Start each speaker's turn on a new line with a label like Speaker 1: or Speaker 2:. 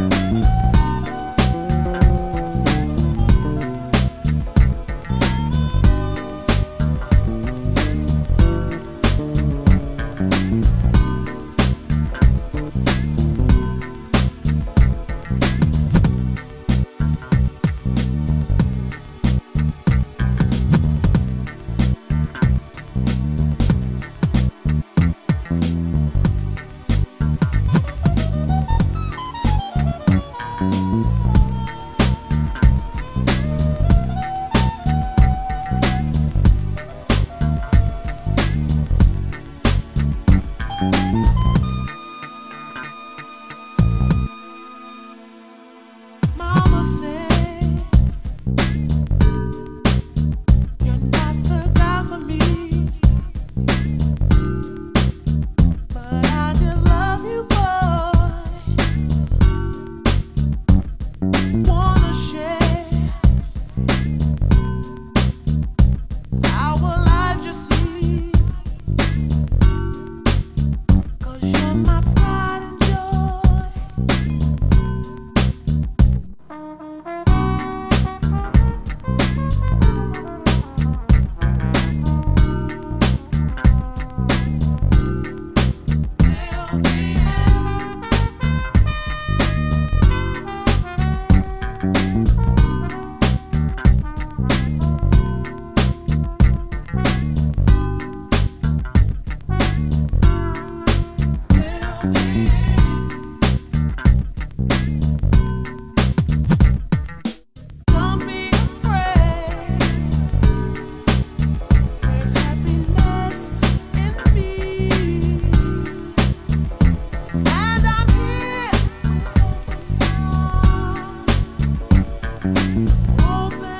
Speaker 1: Música One Open.